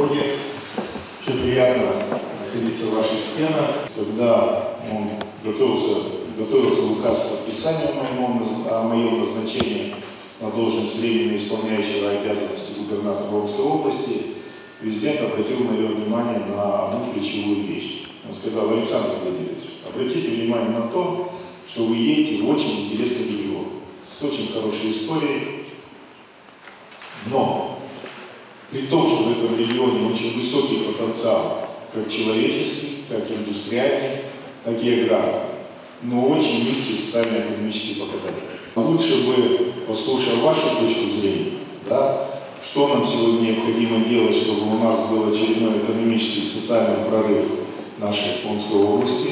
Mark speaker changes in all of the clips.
Speaker 1: природе. Все приятно находиться в ваших стенах. Когда он готовился, готовился указ подписания моему, о моем назначении на должность временно исполняющего обязанности губернатора Омской области, президент обратил мое внимание на одну ключевую вещь. Он сказал, Александр Владимирович, обратите внимание на то, что вы едете в очень интересный регион, с очень хорошей историей, но при том, что этом регионе очень высокий потенциал, как человеческий, так и индустриальный, так и аграрный, но очень низкие социально-экономические показатели. Лучше бы, послушав вашу точку зрения, да, что нам сегодня необходимо делать, чтобы у нас был очередной экономический и социальный прорыв нашей Омской области.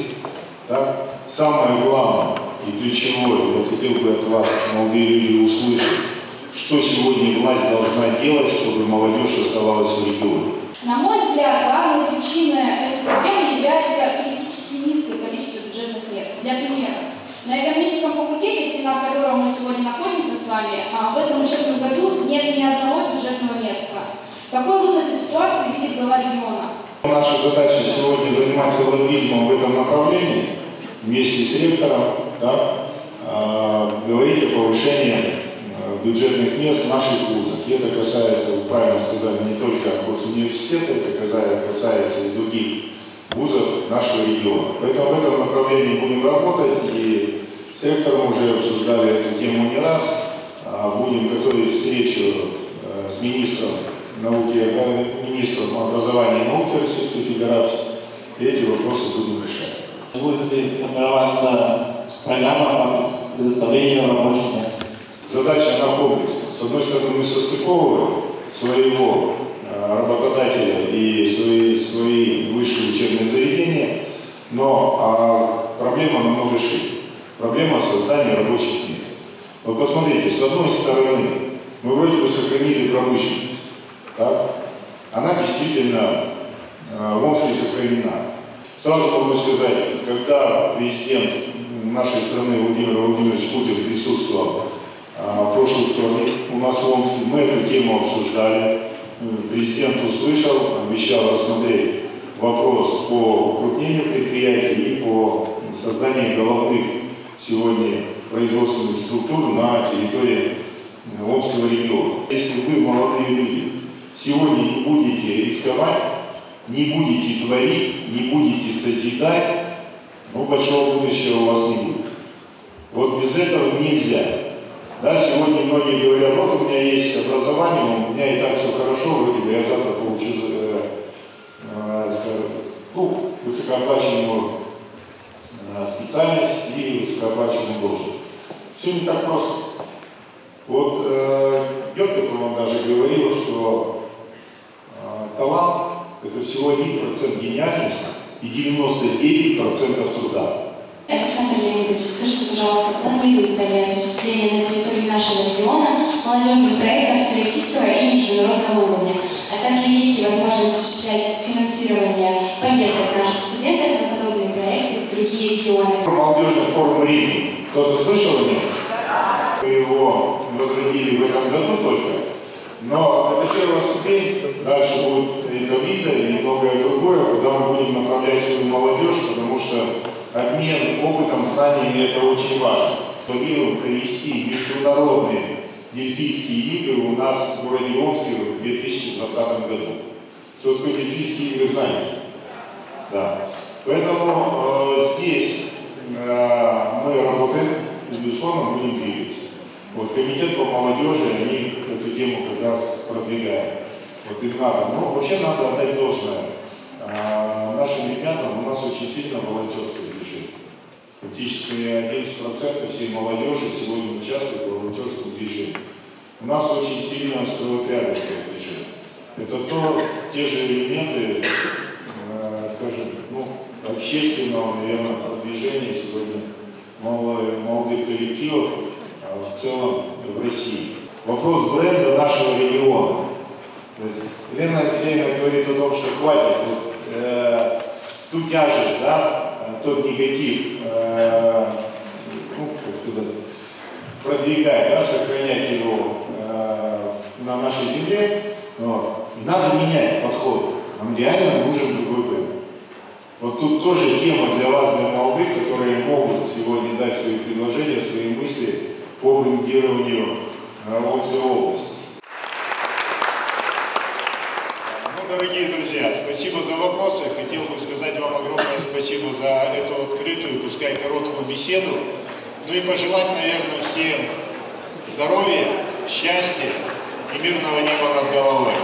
Speaker 1: Да? Самое главное и ключевое, я хотел бы от вас, молодые люди, услышать, что сегодня власть должна делать, чтобы молодежь оставалась в регионе.
Speaker 2: На мой взгляд, главной причиной этой проблемы является критически низкое количество бюджетных мест. Для примера, на экономическом факультете, стена в котором мы сегодня находимся с вами, а, в этом учебном году нет ни одного бюджетного места. Какой выход из ситуации видит глава региона?
Speaker 1: Наша задача сегодня заниматься лоббизмом в этом направлении вместе с ректором, да, э, говорить о повышении бюджетных мест наших вузах. И это касается, правильно сказали, не только университета, это касается и других вузов нашего региона. Поэтому в этом направлении будем работать и с ректором уже обсуждали эту тему не раз. А будем готовить встречу э, с министром науки, министром образования и науки Российской Федерации. И эти вопросы будем решать.
Speaker 3: Будет ли формироваться программа по предоставлению рабочих мест?
Speaker 1: Задача она комплексная. С одной стороны, мы состыковываем своего э, работодателя и свои, свои высшие учебные заведения, но а проблема намного шире. Проблема создания рабочих мест. Вот посмотрите, с одной стороны, мы вроде бы сохранили промышленность. Так? Она действительно э, в Омске сохранена. Сразу могу сказать, когда президент нашей страны Владимир Владимирович Путин присутствовал а, в прошлый вторник у нас в Омске, мы эту тему обсуждали. Президент услышал, обещал рассмотреть вопрос по укрупнению предприятий и по созданию головных сегодня производственных структур на территории Омского региона. Если вы, молодые люди, сегодня не будете рисковать, не будете творить, не будете созидать, ну, большого будущего у вас не будет. Вот без этого нельзя. Да, сегодня многие говорят, вот у меня есть образование, у меня и так все хорошо, вроде бы я завтра получу, э, э, ну, высокооплачиваемую э, специальность и высокооплачиваемую должность. Все не так просто. Вот э, Гёте вам даже говорил, что э, талант – это всего 1% гениальности и 99% труда.
Speaker 4: Александр Леонидович, скажите, пожалуйста, планируется ли осуществление на территории нашего региона молодежных проектов всероссийского и международного уровня, а также есть ли возможность осуществлять финансирование поездок наших студентов на подобные проекты в другие регионы?
Speaker 1: Молодежный форум Риги. Кто-то слышал о нем? Мы его возродили в этом году только. Но это первая ступень, дальше будет и ковида, и многое другое, когда мы будем направлять свою молодежь, потому что обмен опытом, знаниями это очень важно. Планируем провести международные дельфийские игры у нас в городе Омске в 2020 году. Что такое дельфийские игры, знаете? Да. Поэтому э, здесь э, мы работаем, безусловно, будем двигаться. Вот комитет по молодежи, они эту тему как раз продвигают. Вот их надо. Ну, вообще надо отдать должное. А, нашим ребятам у нас очень сильно волонтерское Практически 11% всей молодежи сегодня участвует в волонтерском движении. У нас очень сильно стройотрядовское движение. Это то, те же элементы, э, скажем, ну, общественного, наверное, продвижения сегодня молодых коллективов а в целом в России. Вопрос бренда нашего региона. То есть Лена Алексеевна говорит о том, что хватит вот, э, ту тяжесть, да, э, тот негатив, э, ну, как сказать, продвигать, да, сохранять его э, на нашей земле. И надо менять подход. Нам реально нужен другой бренд. Вот тут тоже тема для вас, для молодых, которые могут сегодня дать свои предложения, свои мысли по брендированию Омской области. Ну, дорогие друзья, спасибо за вопросы. Хотел бы сказать вам огромное спасибо за эту открытую, пускай короткую беседу. Ну и пожелать, наверное, всем здоровья, счастья и мирного неба над головой.